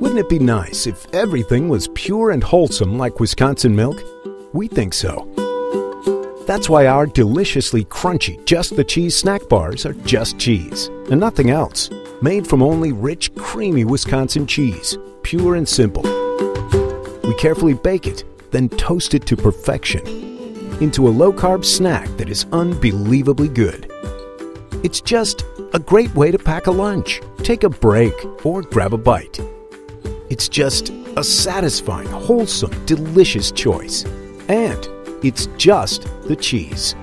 Wouldn't it be nice if everything was pure and wholesome like Wisconsin milk? We think so. That's why our deliciously crunchy Just the Cheese snack bars are just cheese and nothing else. Made from only rich, creamy Wisconsin cheese, pure and simple. We carefully bake it, then toast it to perfection into a low carb snack that is unbelievably good. It's just a great way to pack a lunch, take a break, or grab a bite. It's just a satisfying, wholesome, delicious choice. And it's just the cheese.